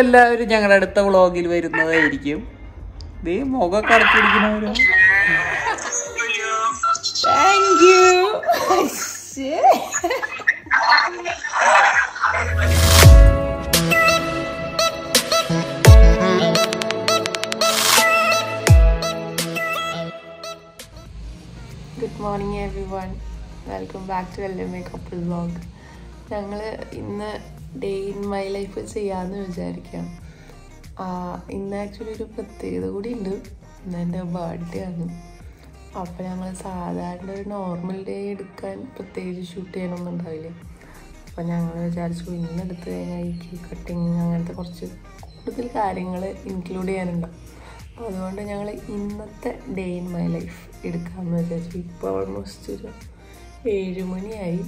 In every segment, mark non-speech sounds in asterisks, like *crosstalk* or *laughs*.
നിങ്ങളെല്ലാവരും ഞങ്ങളുടെ അടുത്ത വ്ളോഗിൽ വരുന്നതായിരിക്കും. ദേ മുഖമൊക്കെ അടച്ചിരിക്കണവരോ thank you good morning everyone welcome back to L M A couple vlog ഞങ്ങൾ ഇന്ന് ഡേ ഇൻ മൈ ലൈഫ് ചെയ്യാമെന്ന് വിചാരിക്കാം. ഇന്ന് ആക്ച്വലി ഒരു പ്രത്യേകത കൂടി ഉണ്ട് ഇന്ന് എന്റെ ബർത്ത്ഡേ ആണ്. അപ്പോൾ ഞങ്ങൾ സാധാരണ ഒരു നോർമൽ ഡേ എടുക്കാൻ പ്രത്യേകിച്ച് ഷൂട്ട് ചെയ്യണമെന്നുണ്ടാവില്ലേ അപ്പോൾ ഞങ്ങൾ വിചാരിച്ചു ഇന്ന് എടുത്ത് കഴിഞ്ഞാൽ ഈ കേക്ക് കട്ടിങ് അങ്ങനത്തെ കുറച്ച് കൂടുതൽ കാര്യങ്ങൾ ഇൻക്ലൂഡ് ചെയ്യാനുണ്ടാവും. അപ്പോൾ അതുകൊണ്ട് ഞങ്ങൾ ഇന്നത്തെ ഡേ ഇൻ മൈ ലൈഫ് എടുക്കാമെന്ന് വിചാരിച്ചു. ഇപ്പോൾ ഓൾമോസ്റ്റ് ഒരു ഏഴ് മണിയായി.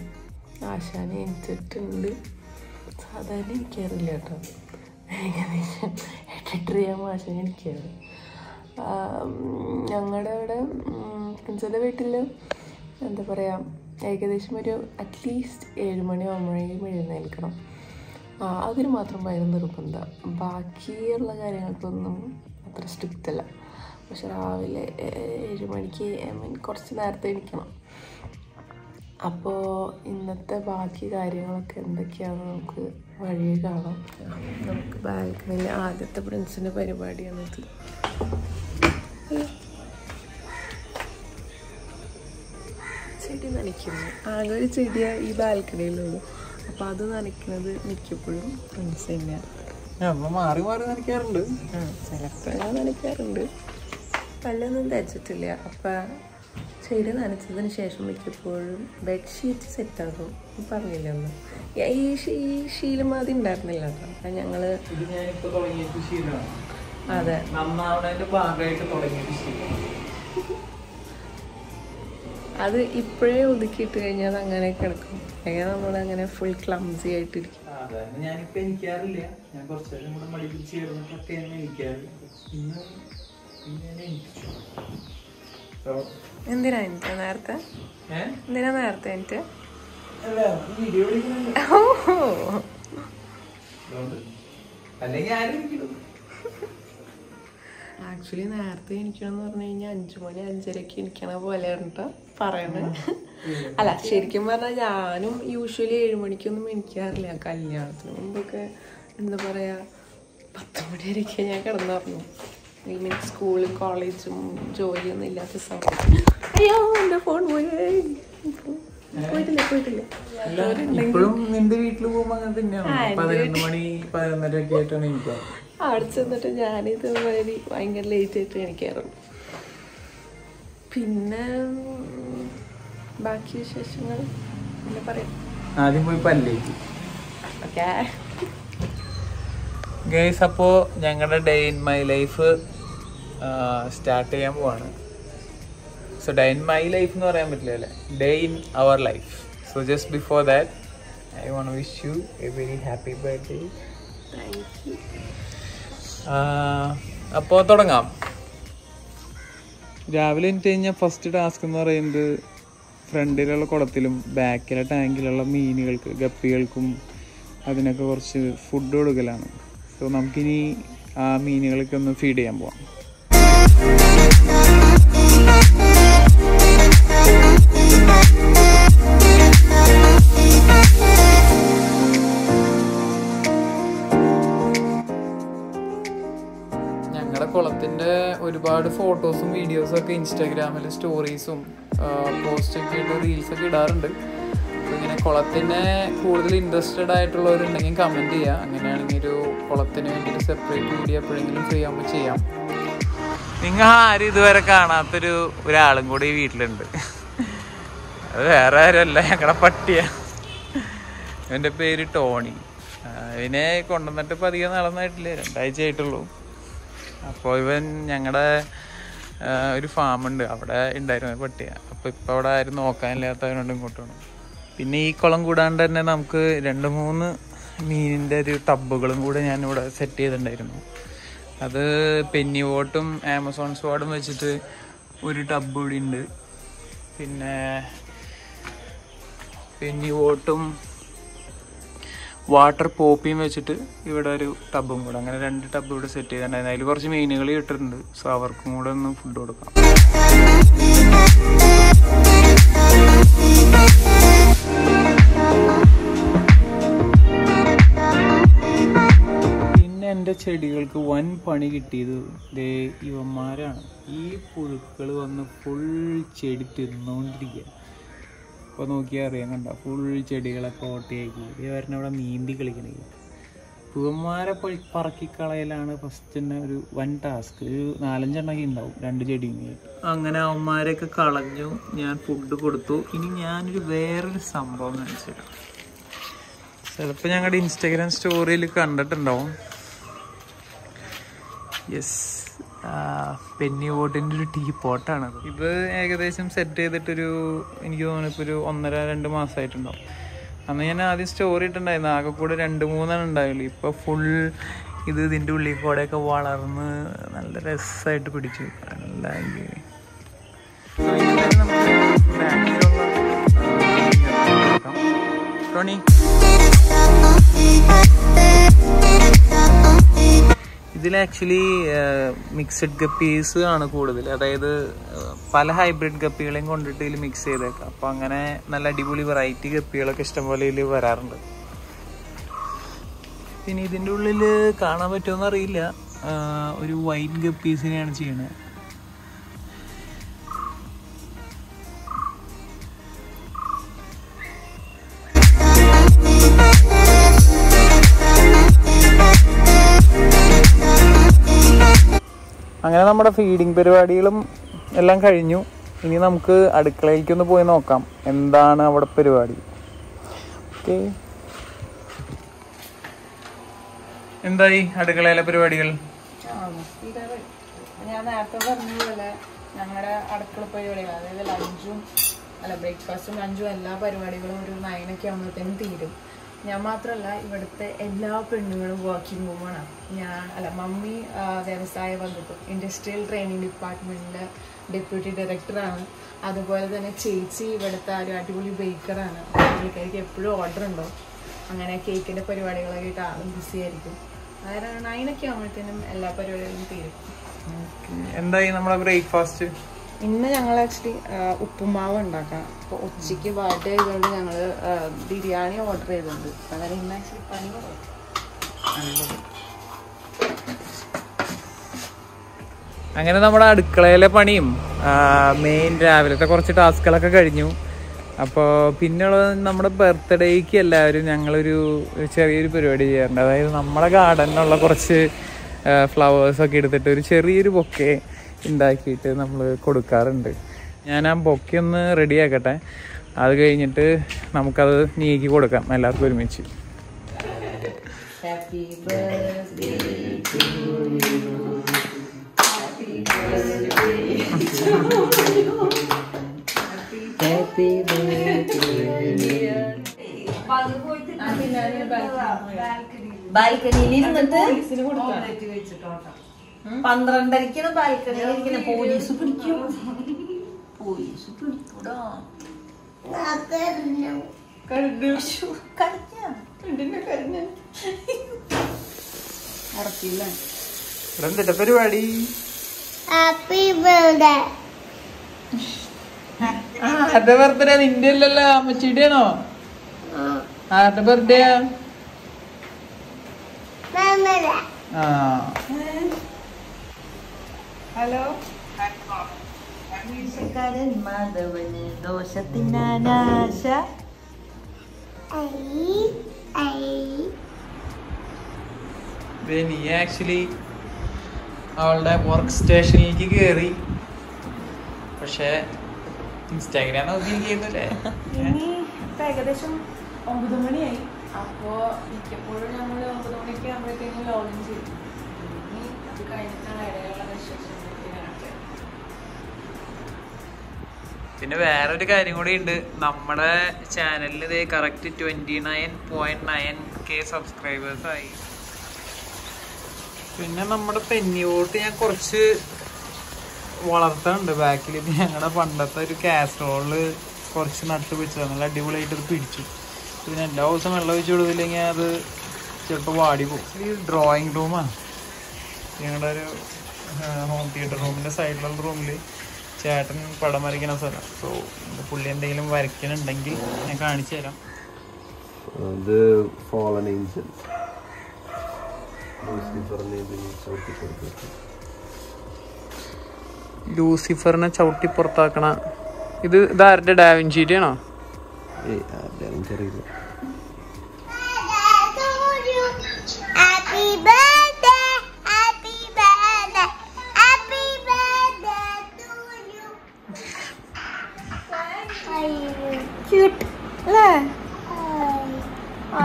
ആശാനെ എണിച്ചിട്ടുണ്ട് സാധാരണ എനിക്കറിയില്ല കേട്ടോ. ഏകദേശം ചെയ്യാൻ ആശാൻ എനിക്കറിയാം. ഞങ്ങളുടെ അവിടെ പ്രിൻസിന്റെ വീട്ടിൽ എന്താ പറയുക ഏകദേശം ഒരു അറ്റ്ലീസ്റ്റ് ഏഴ് മണി ആകുമ്പോഴേക്കും എഴുന്നേൽക്കണം. അതിന് മാത്രം ഭയങ്കര നിർബന്ധം. ബാക്കിയുള്ള കാര്യങ്ങൾക്കൊന്നും അത്ര സ്ട്രിക്റ്റ് അല്ല. പക്ഷെ രാവിലെ ഏഴ് മണിക്ക് ഐ മീൻ കുറച്ച് നേരത്തെ എണീക്കണം. അപ്പോൾ ഇന്നത്തെ ബാക്കി കാര്യങ്ങളൊക്കെ എന്തൊക്കെയാണെന്ന് നമുക്ക് വഴിയെ കാണാം? നമുക്ക് ബാൽക്കണിയിൽ ആദ്യത്തെ പ്രിൻസിന്റെ പരിപാടിയാണിത് ചെടി നനയ്ക്കുന്നു. ആകെ ഒരു ചെടിയാണ് ഈ ബാൽക്കണിയിലുള്ളൂ. അപ്പോൾ അത് നനയ്ക്കുന്നത് മിക്കപ്പോഴും പ്രിൻസ് തന്നെയാണ് മാറി മാറി നനയ്ക്കാറുണ്ട്. ചിലപ്പോൾ ഞാൻ നനയ്ക്കാറുണ്ട്. പല്ലൊന്നും തേച്ചിട്ടില്ല. അപ്പം ചെടി നനച്ചതിന് ശേഷം മിക്കപ്പോഴും ബെഡ്ഷീറ്റ് സെറ്റാകും പറഞ്ഞില്ല ഒന്ന് ഈ ഈ ശീലം ആദ്യം ഉണ്ടായിരുന്നില്ല കേട്ടോ. അപ്പം ഞങ്ങൾ അതെ. അത് ഇപ്പോഴേ ഒതുക്കിയിട്ട് കഴിഞ്ഞാൽ അത് അങ്ങനെ കിടക്കും. അല്ലെങ്കിൽ നമ്മളങ്ങനെ ഫുൾ ക്ലംസി ആയിട്ടിരിക്കും. ഞാനിപ്പോ എനിക്കാറില്ല. ഞാൻ കുറച്ചേരം കൂടെ മടിപ്പിച്ച് ചേർന്നിട്ടൊക്കെ കിടന്നിട്ടൊക്കെ ഞാൻ എനിക്കാറ് ഇന്ന് ഇന്ന് ഞാൻ എനിച്ചു So, എന്തിനാ എനിക്ക് നേരത്തെ? എന്തിനാ നേരത്തെ എനിക്ക്. ആക്ച്വലി നേരത്തെ എനിക്കണെന്ന് പറഞ്ഞു കഴിഞ്ഞാൽ അഞ്ചു മണി അഞ്ചരക്ക് എനിക്കണ പോലെ കേട്ടോ പറയണത് അല്ല ശരിക്കും പറഞ്ഞാൽ ഞാനും യൂഷ്വലി ഏഴുമണിക്കൊന്നും എനിക്കാറില്ല കല്യാണത്തിന് മുമ്പൊക്കെ എന്താ പറയാ പത്ത് മണി വരെയൊക്കെ ഞാൻ കിടന്നുറങ്ങും. ഐ മീൻ സ്കൂളും കോളേജും ജോലിയൊന്നും ഇല്ലാത്ത സമയം അയ്യോ എന്റെ ഫോൺ പോയി. പോയിട്ടില്ല പോയിട്ടില്ല. ഇപ്പോഴും നിന്റെ വീട്ടിൽ പോകുമ്പോ അങ്ങനെ തന്നെയാണ്? പതിനൊന്ന് മണി പതിനൊന്നര ഒക്കെ ആയിട്ടാണ് എനിക്ക് അവിടെ ചെന്നിട്ട് ഞാനിത് വഴി ഭയങ്കര ലേറ്റ് ആയിട്ട് എണിക്കാറുണ്ട്. പിന്നെ ബാക്കി വിശേഷങ്ങൾ? എന്താ പറയാം. ആദ്യം പോയി പല്ലേക്ക് ഓക്കെ. ഗൈസ് അപ്പോൾ ഞങ്ങളുടെ day in my life start ചെയ്യാൻ പോവാണ്. So day in my life എന്ന് പറയാൻ പറ്റില്ല അല്ലേ? Day in our life so just before that I want wish you a very happy birthday അപ്പോൾ തുടങ്ങാം. രാവിലെ എനിക്ക് കഴിഞ്ഞാൽ ഫസ്റ്റ് ടാസ്ക് എന്ന് പറയുന്നത് ഫ്രണ്ടിലുള്ള കുളത്തിലും ബാക്കിലെ ടാങ്കിലുള്ള മീനുകൾക്ക് ഗപ്പികൾക്കും അതിനൊക്കെ കുറച്ച് ഫുഡ് കൊടുക്കലാണ്. സോ നമുക്കിനി ആ മീനുകളൊക്കെ ഒന്ന് ഫീഡ് ചെയ്യാൻ പോവാം. ഞങ്ങളുടെ കുളത്തിന്റെ ഒരുപാട് ഫോട്ടോസും വീഡിയോസും ഒക്കെ ഇൻസ്റ്റാഗ്രാമിൽ സ്റ്റോറീസും പോസ്റ്റൊക്കെ ആയിട്ട് റീൽസൊക്കെ ഇടാറുണ്ട്. കുളത്തിനെ കൂടുതൽ ഇൻട്രസ്റ്റഡ് ആയിട്ടുള്ളവരുണ്ടെങ്കിൽ കമന്റ് ചെയ്യുക അങ്ങനെയാണെങ്കിൽ ഒരു കുളത്തിന് വേണ്ടിയിട്ട് സെപ്പറേറ്റ് വീഡിയോ എപ്പോഴെങ്കിലും ആകുമ്പോൾ ചെയ്യാം. നിങ്ങൾ ആരും ഇതുവരെ കാണാത്തൊരു ഒരാളും കൂടി ഈ വീട്ടിലുണ്ട്. അത് വേറെ ആരുമല്ല ഞങ്ങളുടെ പട്ടിയ. എന്റെ പേര് ടോണി. അതിനെ കൊണ്ടുവന്നിട്ട് ഇപ്പം അധികം നടന്നായിട്ടില്ല രണ്ടാഴ്ച ആയിട്ടുള്ളൂ. അപ്പോൾ ഇവൻ ഞങ്ങളുടെ ഒരു ഫാമുണ്ട് അവിടെ ഉണ്ടായിരുന്നു പട്ടിയ. അപ്പോൾ ഇപ്പോൾ അവിടെ ആരും നോക്കാനില്ലാത്തവരുണ്ട് ഇങ്ങോട്ട് പിന്നെ ഈ കുളം കൂടാണ്ട് തന്നെ നമുക്ക് രണ്ട് മൂന്ന് മീനിന്റെ ഒരു ടബുകളും കൂടെ ഞാനിവിടെ സെറ്റ് ചെയ്തിട്ടുണ്ടായിരുന്നു. അത് പെന്നി ബോട്ടും ആമസോൺ സ്വാഡും വെച്ചിട്ട് ഒരു ടബ് കൂടി ഉണ്ട്. പിന്നെ പെന്നി ബോട്ടും വാട്ടർ പോപ്പിയും വെച്ചിട്ട് ഇവിടെ ഒരു ടബും കൂടെ അങ്ങനെ രണ്ട് ടബ് ഇവിടെ സെറ്റ് ചെയ്തിട്ടുണ്ടായിരുന്നു. അതിൽ കുറച്ച് മീനുകൾ ഇട്ടിട്ടുണ്ട്. സോ അവർക്കും കൂടെ ഒന്ന് ഫുഡ് കൊടുക്കാം. എന്റെ ചെടികൾക്ക് വൻ പണി കിട്ടിയത് ദേ ഇവന്മാരാണ്. ഈ പുഴുക്കൾ വന്ന് ഫുൾ ചെടി തിന്നുകൊണ്ടിരിക്കുക ഇപ്പോൾ നോക്കിയാൽ അറിയാൻ കണ്ട? ഫുൾ ചെടികളൊക്കെ ഓട്ടയാക്കി ഇവരനവിടെ നീന്തി കളിക്കണേ പൂവന്മാരെ പറക്കിക്കളയലാണ് ഫസ്റ്റ് തന്നെ ഒരു വൻ ടാസ്ക് ഒരു നാലഞ്ചെണ്ണൊക്കെ ഉണ്ടാവും രണ്ട് ചെടിയും അങ്ങനെ അവന്മാരെയൊക്കെ കളഞ്ഞു ഞാൻ ഫുഡ് കൊടുത്തു. ഇനി ഞാനൊരു വേറൊരു സംഭവം കാണിച്ചു തരാം ചിലപ്പോൾ ഞങ്ങളുടെ ഇൻസ്റ്റാഗ്രാം സ്റ്റോറിയിൽ കണ്ടിട്ടുണ്ടാവും യെസ് പെന്നി ബോട്ടിന്റെ ഒരു ടീ പോട്ടാണ് ഇത് ഏകദേശം സെറ്റ് ചെയ്തിട്ടൊരു എനിക്ക് തോന്നുന്നു ഇപ്പോൾ ഒരു ഒന്നര രണ്ട് മാസമായിട്ടുണ്ടാവും അന്ന് ഞാൻ ആദ്യം സ്റ്റോറി ഇട്ടുണ്ടായിരുന്നു ആകെ കൂടെ രണ്ട് മൂന്നെണ്ണം ഉണ്ടായുള്ളൂ ഇപ്പോൾ ഫുൾ ഇത് ഇതിന്റെ ഉള്ളിൽ കൂടെയൊക്കെ വളർന്ന് നല്ല രസമായിട്ട് പിടിച്ചു. നല്ല ടോണി ഇതിൽ ആക്ച്വലി മിക്സഡ് ഗപ്പീസ് ആണ് കൂടുതൽ അതായത് പല ഹൈബ്രിഡ് ഗപ്പികളെയും കൊണ്ടിട്ട് ഇതിൽ മിക്സ് ചെയ്തേക്കാം. അപ്പം അങ്ങനെ നല്ല അടിപൊളി വെറൈറ്റി ഗപ്പികളൊക്കെ ഇഷ്ടംപോലെ ഇതിൽ വരാറുണ്ട്. പിന്നെ ഇതിന്റെ ഉള്ളിൽ കാണാൻ പറ്റുമെന്ന് അറിയില്ല ഒരു വൈറ്റ് ഗപ്പീസിനെയാണ് ചെയ്യണത് അങ്ങനെ നമ്മുടെ ഫീഡിങ് പരിപാടികളും എല്ലാം കഴിഞ്ഞു. ഇനി നമുക്ക് അടുക്കളയിലേക്കൊന്ന് പോയി നോക്കാം. എന്താണ് അവിടെ പരിപാടി? ഓക്കെ എന്തായി അടുക്കളയിലെ പരിപാടികൾ? ഞാൻ നേരത്തെ പറഞ്ഞ പോലെ ഞങ്ങളുടെ അടുക്കള പരിപാടികൾ അതായത് ലഞ്ചും അല്ല ബ്രേക്ക്ഫാസ്റ്റും ലഞ്ചും എല്ലാ പരിപാടികളും ഒരു നയനൊക്കെ ആകുമ്പോഴത്തേനും തീരും. ഞാൻ മാത്രമല്ല ഇവിടുത്തെ എല്ലാ പെണ്ണുങ്ങളും വർക്കിംഗ് വുമണാണ് ഞാൻ അല്ല മമ്മി വ്യവസായ വകുപ്പ് ഇൻഡസ്ട്രിയൽ ട്രെയിനിങ് ഡിപ്പാർട്ട്മെന്റിലെ ഡെപ്യൂട്ടി ഡയറക്ടറാണ് അതുപോലെ തന്നെ ചേച്ചി ഇവിടുത്തെ ഒരു അടിപൊളി ബേക്കറാണ് പുള്ളിക്കാരിക്ക് എപ്പോഴും ഓർഡർ ഉണ്ടോ? അങ്ങനെ കേക്കിന്റെ പരിപാടികളൊക്കെ ആളും ബിസി ആയിരിക്കും. അതായത് നയനൊക്കെ ആകുമ്പോഴത്തേനും എല്ലാ പരിപാടികളും തീരും. എന്തായി നമ്മുടെ ബ്രേക്ക്ഫാസ്റ്റ് ഇന്ന് ഞങ്ങൾ ആക്ച്വലി ഉപ്പുമാവ് ഉണ്ടാക്കാം. അപ്പോൾ ഉച്ചയ്ക്ക് ബർത്ത്ഡേ ആയതുകൊണ്ട് ഞങ്ങൾ ബിരിയാണി ഓർഡർ ചെയ്തിട്ടുണ്ട് അങ്ങനെ ഇന്ന് ആക്ച്വലി പണി അങ്ങനെ നമ്മുടെ അടുക്കളയിലെ പണിയും മെയിൻ രാവിലത്തെ കുറച്ച് ടാസ്കുകളൊക്കെ കഴിഞ്ഞു. അപ്പോൾ പിന്നെയുള്ളത് നമ്മുടെ ബർത്ത്ഡേക്ക് എല്ലാവരും ഞങ്ങളൊരു ചെറിയൊരു പരിപാടി ചെയ്യാറുണ്ട്. അതായത് നമ്മുടെ ഗാർഡനിലുള്ള കുറച്ച് ഫ്ലവേഴ്സൊക്കെ എടുത്തിട്ട് ഒരു ചെറിയൊരു ബൊക്കെ ഉണ്ടാക്കിയിട്ട് നമ്മൾ കൊടുക്കാറുണ്ട്. ഞാൻ ആ ബൊക്കെ ഒന്ന് റെഡി ആക്കട്ടെ. അത് കഴിഞ്ഞിട്ട് നമുക്കത് നീക്കി കൊടുക്കാം എല്ലാവർക്കും ഒരുമിച്ച്. ബാൽക്കണിയിൽ ഇരുന്നിട്ട് പന്ത്രണ്ടരക്കാണ് ബാൽക്കണിയിൽ ഇരിക്കുന്നത് പോലീസ് പിടിക്കും. പോലീസ് പിടിക്കൂടാ. ശ്ശോ, പരിപാടി? ഹാപ്പി ബർത്ത്ഡേ ആരുടെ ബർത്ത്ഡേ നിന്റെ അല്ലല്ലോ അമ്മച്ചിയുടെ ആണോ ആരുടെ ബർത്ത്ഡേ ആ. മീശക്കാരൻ മാധവന് ദോഷത്തിനാശ തിന്നാനാശ നീ ആക്ച്വലി അവളുടെ വർക്ക് സ്റ്റേഷനിലേക്ക് കയറി പക്ഷേ ഇൻസ്റ്റാഗ്രാം നോക്കി ഇനി ഇപ്പം ഏകദേശം ഒമ്പത് മണിയായി. അപ്പോ മിക്കപ്പോഴും ഞങ്ങൾ ഒമ്പത് മണിക്ക് ആകുമ്പോഴത്തേക്കും ലോഗിൻ ചെയ്യും. ഇനി അത് കഴിഞ്ഞിട്ടാണ് പിന്നെ വേറൊരു കാര്യം കൂടി ഉണ്ട്. നമ്മുടെ ചാനലിൽ ഇത് correct twenty nine point nine K subscribers ആയി. പിന്നെ നമ്മുടെ പെന്നി ബോട്ട് ഞാൻ കുറച്ച് വളർത്താറുണ്ട് ബാക്കിൽ ഞങ്ങളുടെ പണ്ടത്തെ ഒരു കാസറോൾ കുറച്ച് നട്ട് പിടിച്ചത് നല്ല അടിപൊളിയായിട്ട് പിടിച്ചു. പിന്നെ എല്ലാ ദിവസം വെള്ളം ഒഴിച്ച് കൊടുത്തില്ലെങ്കിൽ അത് ചിലപ്പോൾ വാടി പോകും ഈ ഡ്രോയിങ് റൂമാണ് ഞങ്ങളുടെ ഒരു ഹോം തിയേറ്റർ റൂമിന്റെ സൈഡിലുള്ള റൂമിൽ ചേട്ടൻ പടം വരയ്ക്കുന്ന സ്ഥലം. സോ പുള്ളി എന്തെങ്കിലും വരയ്ക്കണുണ്ടെങ്കിൽ ഞാൻ കാണിച്ചു തരാം. അത് ഫോളൻ ഏഞ്ചൽ ലൂസിഫറിനെ ചവിട്ടി പുറത്താക്കണ ഇത് ഇതാരുടെ ഡാവിൻചീന്റെ ആണോ ഏയ്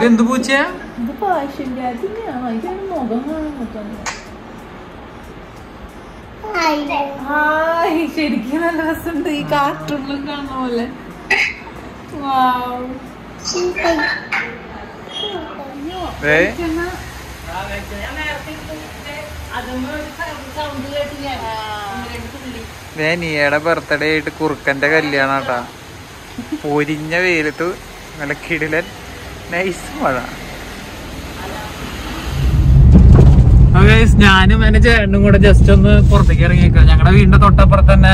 ഇതെന്ത് പൂച്ചയാ ഇത് മുഖം കാണാൻ ഹായ് ശരിക്കും നല്ല രസമുണ്ട് ഈ കാർട്ടൂണിലും കാണുന്ന പോലെ. നീയുടെ ബർത്ത്ഡേ ആയിട്ട് കുറുക്കന്റെ കല്യാണാട്ടാ. പൊരിഞ്ഞ വെയിലത്ത് നല്ല കിടിലൻ നൈസ് മഴ ഞാനും എന്റെ ചേട്ടനും കൂടെ ജസ്റ്റ് ഒന്ന് പുറത്തേക്ക് ഇറങ്ങിയേക്കാം ഞങ്ങളുടെ വീടിന്റെ തൊട്ടപ്പുറത്ത് തന്നെ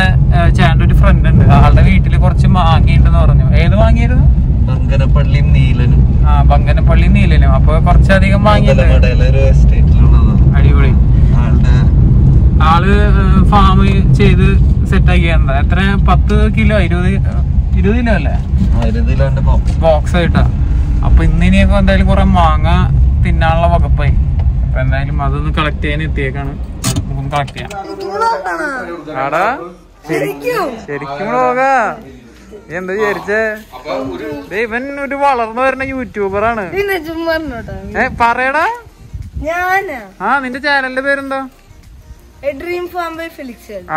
ചേട്ടന്റെ ഒരു ഫ്രണ്ട് ഉണ്ട്. ആളുടെ വീട്ടിൽ കുറച്ച് മാങ്ങിയുണ്ടെന്ന് പറഞ്ഞു. ഏത് മാങ്ങിയായിരുന്നു? ബങ്കനപ്പള്ളിയും നീലനും. ആ ബങ്കനപ്പള്ളിയും നീലനും. അപ്പൊ കുറച്ചധികം എസ്റ്റേറ്റിലുള്ളതാണ് അടിപൊളി. ആളുടെ ആൾ ഫാം ചെയ്ത് സെറ്റ് ആക്കിയാണ് എത്ര? പത്ത് കിലോ? ഇരുപത് ഇരുപത് കിലോ അല്ലേ? ബോക്സ് ആയിട്ടാ. അപ്പൊ ഇന്നിനിയൊക്കെ എന്തായാലും കുറെ മാങ്ങ തിന്നാനുള്ള വകുപ്പായി. അപ്പൊ എന്തായാലും അതൊന്ന് കളക്ട് ചെയ്യാൻ എത്തിയേക്കാണ്. നമുക്കൊന്ന് കളക്ട് ചെയ്യാം. ആടാ ശരിക്കും? എന്താ വിചാരിച്ചേ? ദേ ഇവൻ ഒരു വളർന്നു വരുന്ന യൂട്യൂബറാണ് പറയടാ. ഞാനാ. ആ നിന്റെ ചാനലിന്റെ പേരെന്താ?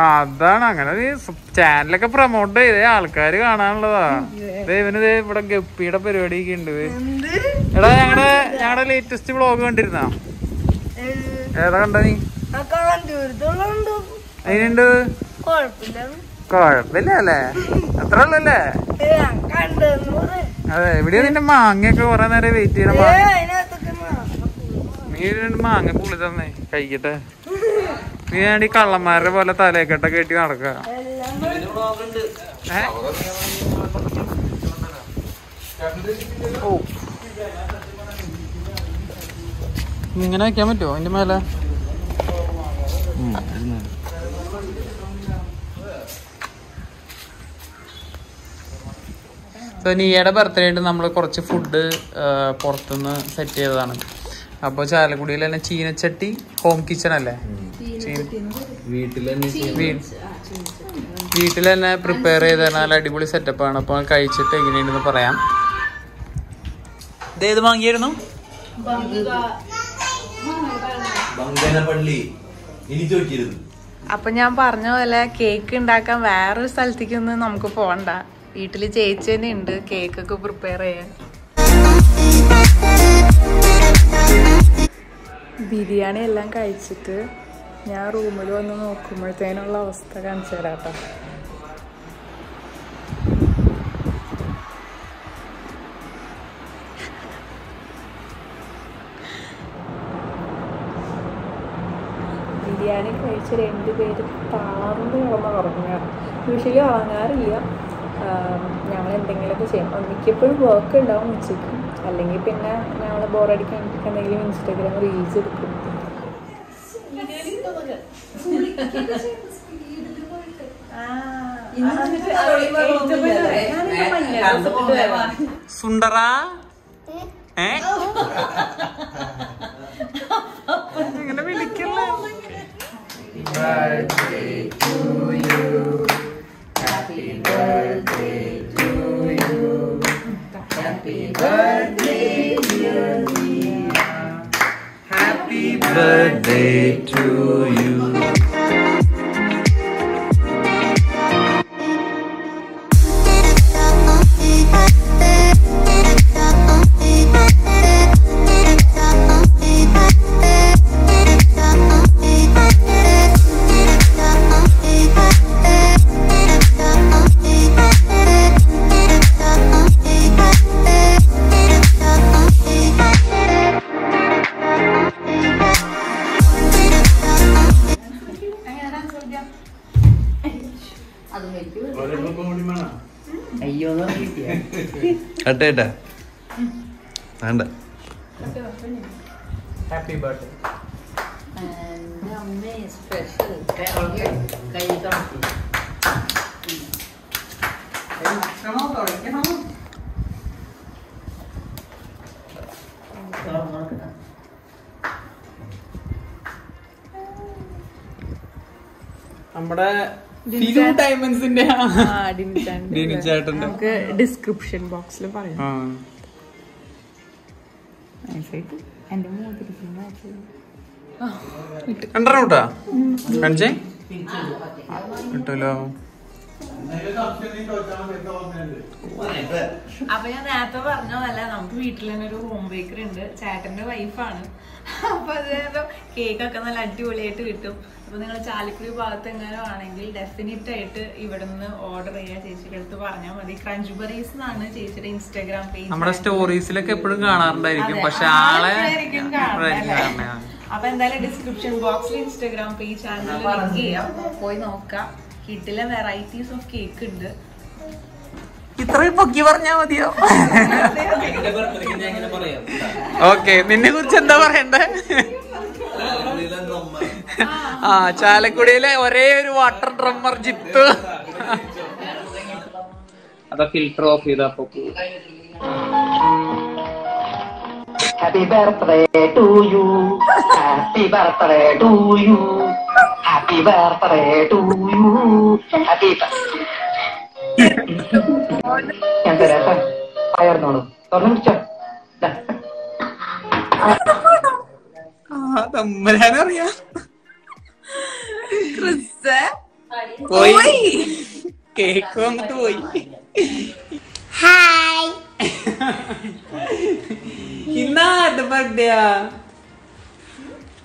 അതാണ് അങ്ങനെ. നീ ചാനലൊക്കെ പ്രൊമോട്ട് ചെയ്തേ. ആൾക്കാര് കാണാനുള്ളതാ. ഇവന് ഇവിടെ ഗപ്പിയുടെ പരിപാടിയൊക്കെ ഉണ്ട് ദേ. എടാ ഞങ്ങളുടെ ഞങ്ങളുടെ ലേറ്റസ്റ്റ് വ്ളോഗ് കണ്ടിരുന്നാ? ഏതാ കണ്ട നീ? അതിനുണ്ട് കൊഴപ്പില്ല അല്ലേ? അത്ര ഉള്ളല്ലേ? അതെ എവിടെയാ നിന്റെ മാങ്ങയൊക്കെ കൊറേ നേരം വെയിറ്റ് ചെയ്യണം നീ രണ്ട് മാങ്ങ പുളി തന്നെ. കഴിക്കട്ടെ. *laughs* നീ വേണ്ടി കള്ളന്മാരുടെ പോലെ തലേക്കെട്ട കെട്ടി നടക്ക. ഓ. ഇങ്ങനെ വെക്കാൻ പറ്റുമോ അതിന്റെ മേലെ? നീയുടെ ബർത്ത്ഡേ ആയിട്ട് നമ്മൾ കുറച്ച് ഫുഡ് പുറത്തുനിന്ന് സെറ്റ് ചെയ്തതാണ്. അപ്പോൾ ചാലക്കുടിയിൽ തന്നെ ചീനച്ചട്ടി ഹോം കിച്ചൺ അല്ലേ? വീട്ടിൽ തന്നെ പ്രിപ്പയർ ചെയ്ത് തന്നാൽ അടിപൊളി സെറ്റപ്പാണ് അപ്പോൾ കഴിച്ചിട്ട് എങ്ങനെയുണ്ടെന്ന് പറയാം. ഇതേത് വാങ്ങിയായിരുന്നു അപ്പൊ ഞാൻ പറഞ്ഞ പോലെ കേക്ക് ഉണ്ടാക്കാൻ വേറൊരു സ്ഥലത്തേക്കൊന്നും നമുക്ക് പോകണ്ട വീട്ടിൽ ചേച്ചി തന്നെ ഉണ്ട്. കേക്ക് ഒക്കെ പ്രിപ്പയർ ചെയ്യാൻ. ബിരിയാണി എല്ലാം കഴിച്ചിട്ട് ഞാൻ റൂമിൽ വന്ന് നോക്കുമ്പോഴത്തേനുള്ള അവസ്ഥ കാണിച്ചു തരാട്ടോ. ബിരിയാണി കഴിച്ച രണ്ട് പേര് താഴ്ന്നു കിടന്ന് ഉറങ്ങുകയാണ്. യൂഷ്വലി ഉറങ്ങാറില്ല. ഞങ്ങൾ എന്തെങ്കിലുമൊക്കെ ചെയ്യും. മിക്കപ്പോഴും വർക്ക് ഉണ്ടാവും ഉച്ചയ്ക്ക്. അല്ലെങ്കിൽ പിന്നെ ഞങ്ങൾ ബോറടിക്കാൻ എന്തെങ്കിലും ഇൻസ്റ്റാഗ്രാം റീൽസ് എടുക്കും. സുണ്ടറ ഏ അങ്ങനെ വിളിക്കല്ലേ birthday to you. കട്ടേട്ടാ വേണ്ട. ഹാപ്പി ബർത്ത്ഡേ നമ്മുടെ ഡയമണ്ട്സിന്റെ *laughs* നമുക്ക് ഡിസ്ക്രിപ്ഷൻ ബോക്സിൽ പറയാം. എന്റെ അപ്പൊ ഞാൻ നേരത്തെ പറഞ്ഞ പോലെ നമുക്ക് വീട്ടിൽ തന്നെ ഒരു ഹോം ബേക്കർ ഉണ്ട്. ചേട്ടന്റെ വൈഫാണ് അപ്പൊ അത് കേക്കൊക്കെ നല്ല അടിപൊളിയായിട്ട് കിട്ടും. അപ്പൊ നിങ്ങൾ ചാലക്കുടി ഭാഗത്ത് എങ്ങാനും ആണെങ്കിൽ ഡെഫിനറ്റ് ആയിട്ട് ഇവിടെ നിന്ന് ഓർഡർ ചെയ്യാ ചേച്ചിയുടെ അടുത്ത് പറഞ്ഞാൽ മതി. ക്രഞ്ചുബറീസ് എന്നാണ് ചേച്ചിയുടെ ഇൻസ്റ്റാഗ്രാം പേജ് നമ്മുടെ സ്റ്റോറീസിലൊക്കെ എപ്പോഴും കാണാറുണ്ടായിരിക്കും. പക്ഷെ ആളെ. അപ്പൊ എന്തായാലും ഡിസ്ക്രിപ്ഷൻ ബോക്സിൽ ഇൻസ്റ്റാഗ്രാം പേജ് ചാനൽ ലിങ്ക് ചെയ്യാം. പോയി നോക്കാം. കിട്ടിലെ വെറൈറ്റീസ് ഓഫ് കേക്ക് ഉണ്ട്. ഇത്രയും പൊക്കി പറഞ്ഞാ മതിയോ? ഓക്കെ നിന്നെ കുറിച്ച് എന്താ പറയണ്ടേ? ആ ചാലക്കുടിയിലെ ഒരേ ഒരു വാട്ടർ ഡ്രമ്മർ ജിത്ത്. അതാ ഫിൽട്ടർ ഓഫ് ചെയ്താ ചെയ്തപ്പോ Happy birthday to you. Happy birthday to you. Happy birthday to you. Happy birthday. ഞാൻ തരാട്ടെ പയർന്നോളൂ തുറന്നു പിടിച്ചോ തമ്പരാനറിയാ പോയി കേക്ക് വന്നിട്ട് പോയി ഹായ് ഇന്നാ ബർത്ത്ഡേയാ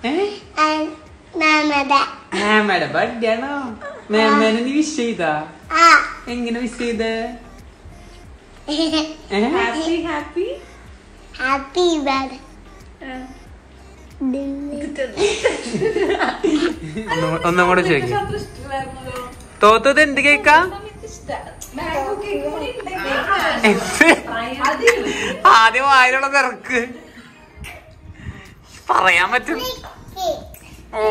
ഏ? മാമയുടെ മാമയുടെ ബർത്ത്ഡേ ആണോ? മാമേനെ നീ വിഷ് ചെയ്താ? എങ്ങനെ വിഷ് ചെയ്തേ? ഹാപ്പി ഹാപ്പി ഹാപ്പി ഒന്നും കൂടെ ചോദിക്കാം. തോത്തത് എന്ത് കേക്കാ? ആദ്യം വായിലുള്ള തിറക്ക് പറയാൻ പറ്റും. ഓ.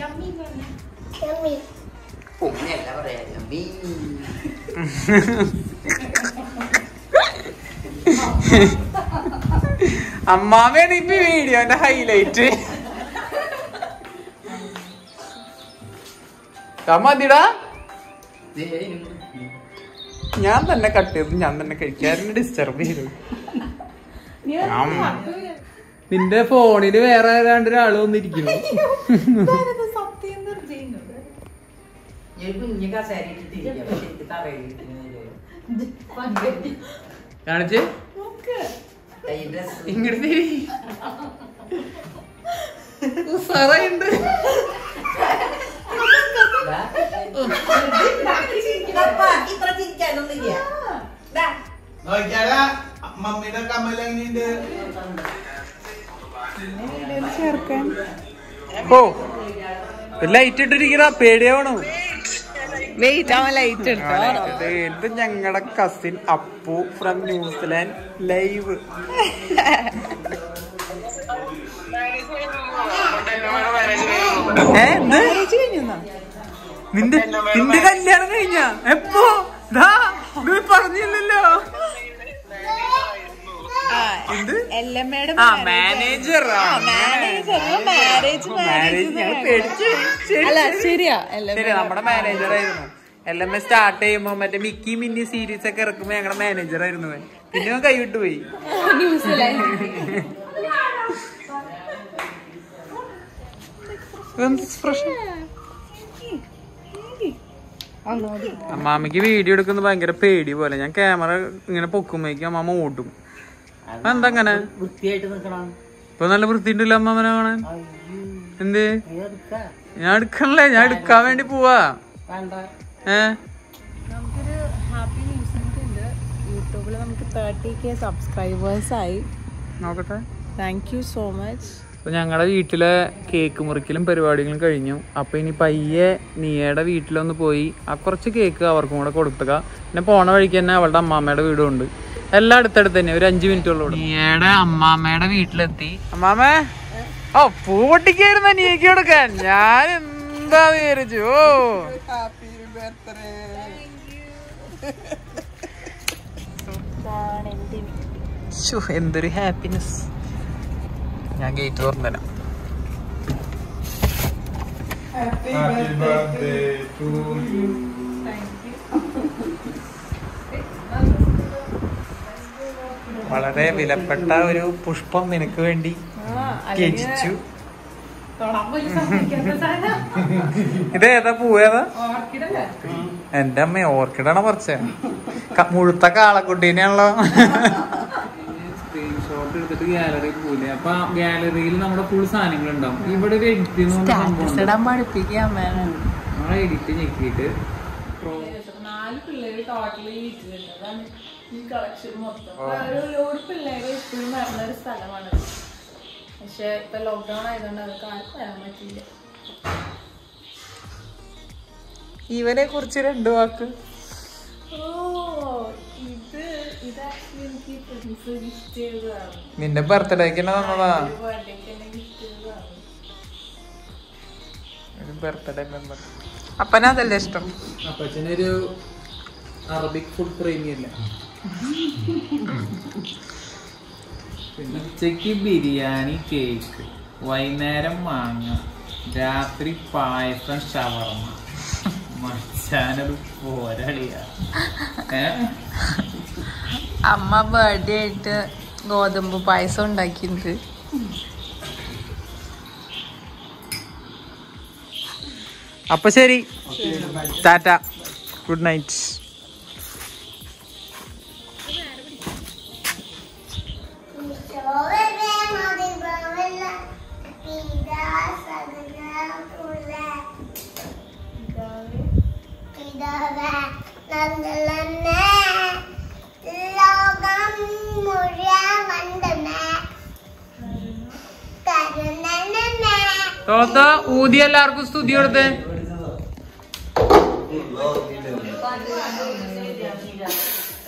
യമ്മി ഉമ്മയല്ല പറയാ അമ്മീ. അമ്മാമയാണ് ഇപ്പൊ വീഡിയോന്റെ ഹൈലൈറ്റ് മതിടാ ഞാൻ തന്നെ കട്ട് ചെയ്തു. ഞാൻ തന്നെ കഴിക്കാറിന് ഡിസ്റ്റർബ് ചെയ്തു. നിന്റെ ഫോണിൽ വേറെ രണ്ടൊരാൾ വന്നിരിക്കുന്നു. കാണിച്ച്. ഒരു കുഞ്ഞു കസേര ഇട്ടിട്ടിരിക്കാം പക്ഷെ എനിക്ക് തറയിലിട്ടിരുന്നില്ല കാണിച്ച് ഈ ഡ്രസ് ഇങ്ങോട്ട് തിരി ഉസാറായിണ്ട് ഇത്ര ചിരിക്കാനൊന്നുമില്ല. നോക്കിയാലാ മമ്മിയുടെ കമ്മൽ എങ്ങനെയുണ്ട്? ഓ ലൈറ്റ് ഇട്ടിരിക്കണ പേടിയാവണോ. വെയിറ്റ് അവൻ ലൈറ്റ് ഇത് ഞങ്ങളുടെ cousin Appu from New Zealand live നിന്റെ നിന്റെ കല്യാണം കഴിഞ്ഞ? എപ്പോ? നീ പറഞ്ഞില്ലല്ലോ. എന്ത്? എല്ലമ്മയുടെ ആ മാനേജർ മാരേജ് മാനേജ് ഞങ്ങൾ അല്ല ശരി. ശരിയാ ശരി നമ്മുടെ മാനേജർ ആയിരുന്നു. എൽ എം എ സ്റ്റാർട്ട് ചെയ്യുമ്പോ മറ്റേ മിക്കി മിന്നി സീരീസ് ഒക്കെ ഇറക്കുമ്പോ ഞങ്ങളുടെ മാനേജർ ആയിരുന്നു പിന്നെ അവൻ കൈവിട്ട് പോയി. ഫ്രഷ്? അമ്മാമ്മക്ക് വീഡിയോ എടുക്കുന്നത് ഭയങ്കര പേടി പോലെ. ഞാൻ ക്യാമറ ഇങ്ങനെ പൊക്കുമ്പോഴേക്കും അമ്മാമ്മ ഓടും. എന്താ അങ്ങനെ? ഇപ്പൊ നല്ല വൃത്തിയുണ്ടല്ലോ അമ്മാമ്മനെ കാണാൻ? എന്ത്? ഞാൻ എടുക്കണല്ലേ? ഞാൻ എടുക്കാൻ വേണ്ടി പോവാ. ഏ? നമുക്കൊരു ഹാപ്പി ന്യൂസ് ഉണ്ട് യൂട്യൂബിൽ നമുക്ക് തേർട്ടി കെ സബ്സ്ക്രൈബേഴ്സ് ആയി. നോക്കട്ടെ. താങ്ക് യു സോ മച്ച് അപ്പോൾ ഞങ്ങളുടെ വീട്ടിലെ കേക്ക് മുറിക്കലും പരിപാടികളും കഴിഞ്ഞു. അപ്പോൾ ഇനി പയ്യെ നീയയുടെ വീട്ടിലൊന്ന് പോയി ആ കുറച്ച് കേക്ക് അവർക്കും കൂടെ കൊടുത്തുക. പിന്നെ പോണ വഴിക്ക് തന്നെ അവളുടെ അമ്മാമ്മയുടെ വീടും ഉണ്ട്. എല്ലാം അടുത്തടുത്ത് തന്നെ ഒരു അഞ്ചു മിനിറ്റുള്ളൂ നീയയുടെ അമ്മാമ്മയുടെ വീട്ടിലെത്തി. അമ്മാമ്മേ ഓ പൂ പൊട്ടിക്കായിരുന്നു നീക്ക് കൊടുക്കാൻ. ഞാൻ എന്താ വിചാരിച്ചു? ഓ. എന്തൊരു ഹാപ്പിനെസ് ഞാൻ ഗേറ്റ് തുറന്നുതരാം വളരെ വിലപ്പെട്ട ഒരു പുഷ്പം നിനക്ക് വേണ്ടി ത്യജിച്ചു. ഇത് ഏതാ പൂവേതാ എന്റെ അമ്മ ഓർക്കിഡാണ് പറിച്ചേ? മുഴുത്ത കാളക്കുട്ടീനെയാണല്ലോ. എടുത്തിട്ട് ഗാലറിയിൽ പോലെ അപ്പൊ ഗാലറിയിൽ നമ്മുടെ ഫുൾ സാധനങ്ങൾ ഉണ്ടാവും ഇവിടെ ഒരു എഡിറ്റ് നമ്മളെ എഡിറ്റ് ഞെക്കിയിട്ട്. നാല് പിള്ളേര് ടോട്ടലി ഈ കളക്ഷൻ മൊത്തം. ഒരു ലോഡ് പിള്ളേര് ഇപ്പോഴും വരുന്ന ഒരു സ്ഥലമാണ് പക്ഷെ ഇപ്പൊ ലോക്ക്ഡൗൺ ആയതുകൊണ്ട് അവർക്ക് ആർക്കും വരാൻ പറ്റില്ല ഇവനെ കുറിച്ച് രണ്ടു വാക്ക്. ഓ നിന്റെ ബർത്ത്ഡേക്ക് തന്നെ തന്നതാ ഒരു ബർത്ത്ഡേ മെമ്പർ അപ്പനതല്ലേ ഇഷ്ടം? അപ്പച്ചനൊരു അറബിക് ഫുഡ് പ്രേമിയല്ല പിന്നെ ഉച്ചയ്ക്ക് ബിരിയാണി കേക്ക് വൈകുന്നേരം മാങ്ങ രാത്രി പായസം ഷവർമ്മ മച്ചാനത് പോരളിയാ. ഏ? അമ്മ ബർത്ത്ഡേ ആയിട്ട് ഗോതമ്പ് പായസം ഉണ്ടാക്കിയിട്ടുണ്ട്. അപ്പൊ ശരി. ടാറ്റ. Good night. ചോവരെ തോത്ത ഊതി എല്ലാവർക്കും സ്തുതി കൊടുത്തേ.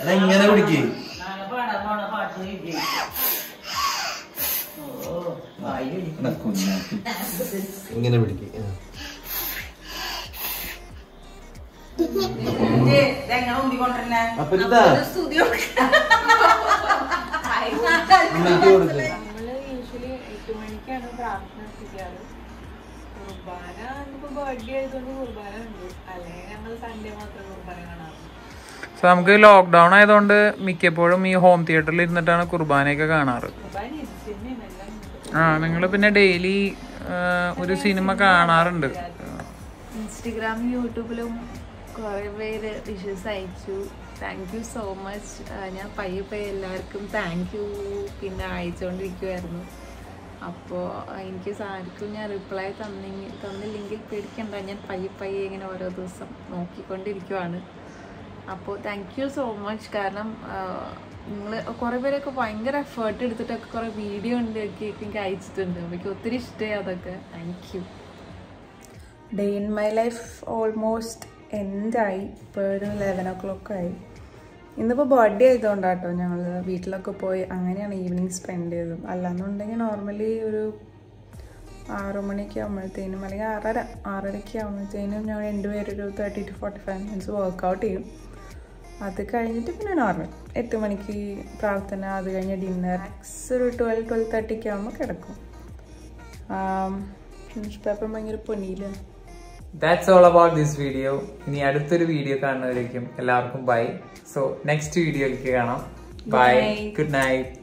എടാ ഇങ്ങനെ പിടിക്ക്. ഇങ്ങനെ പിടിക്ക്? അപ്പൊ ഇതാ. അമ്മയ്ക്ക് കുർബാന ഇപ്പൊ ബർത്ത്ഡേ ആയതുകൊണ്ട് കുർബാന ഉണ്ട്. അല്ലെങ്കിൽ ഞങ്ങൾ സൺഡേ മാത്രമേ കുർബാന കാണാറുള്ളൂ. സോ നമുക്ക് ലോക്ക്ഡൗൺ ആയതുകൊണ്ട് മിക്കപ്പോഴും ഈ ഹോം തിയേറ്ററിൽ ഇരുന്നിട്ടാണ് കുർബാനയൊക്കെ കാണാറ്. ആ നിങ്ങൾ പിന്നെ ഡെയിലി ഒരു സിനിമ കാണാറുണ്ട്. ഇൻസ്റ്റഗ്രാമിലും യൂട്യൂബിലും കുറേ പേര് വിഷസ് അയച്ചു. താങ്ക് യു സോ മച്ച് ഞാൻ പയ്യെ പയ്യെ എല്ലാവർക്കും താങ്ക് യു പിന്നെ അയച്ചുകൊണ്ടിരിക്കുമായിരുന്നു അപ്പോൾ എനിക്ക് ആർക്കും ഞാൻ റിപ്ലൈ തന്നെങ്കിൽ തന്നില്ലെങ്കിൽ പേടിക്കണ്ട. ഞാൻ പയ്യെ പയ്യെ ഇങ്ങനെ ഓരോ ദിവസം നോക്കിക്കൊണ്ടിരിക്കുവാണ്. അപ്പോൾ താങ്ക് യു സോ മച്ച് കാരണം നിങ്ങൾ കുറേ പേരൊക്കെ ഭയങ്കര എഫേർട്ട് എടുത്തിട്ടൊക്കെ കുറേ വീഡിയോ ഉണ്ട് എനിക്ക് അയച്ചിട്ടുണ്ട്. എനിക്ക് ഒത്തിരി ഇഷ്ടമായി അതൊക്കെ. Thank you day in my life almost എൻഡായി ഇപ്പോൾ ഒരു ലെവൻ ഓ ക്ലോക്ക് ആയി. ഇന്നിപ്പോൾ ബർത്ത്ഡേ ആയതുകൊണ്ടാട്ടോ ഞങ്ങൾ വീട്ടിലൊക്കെ പോയി അങ്ങനെയാണ് ഈവനിങ് സ്പെൻഡ് ചെയ്തത്. അല്ലാന്നുണ്ടെങ്കിൽ നോർമലി ഒരു ആറു മണിക്ക് ആകുമ്പോഴത്തേനും അല്ലെങ്കിൽ ആറര ആറരയ്ക്ക് ആകുമ്പോഴത്തേനും ഞങ്ങൾ രണ്ടുപേരൊരു thirty two forty five minutes workout ചെയ്യും. അത് കഴിഞ്ഞിട്ട് പിന്നെ നോർമൽ എട്ട് മണിക്ക് പ്രാർത്ഥന അത് കഴിഞ്ഞ് ഡിന്നർ ഒരു ട്വൽവ് ട്വൽവ് തേർട്ടിക്ക് ആകുമ്പോൾ കിടക്കും. ന്യൂസ് പേപ്പർ ഭയങ്കര പൊന്നിയില്ല? That's all about this video ഇനി അടുത്തൊരു വീഡിയോ കാണുന്നവരേക്കും എല്ലാവർക്കും ബൈ സോ നെക്സ്റ്റ് വീഡിയോയിലേക്ക് കാണാം. ബൈ. Good night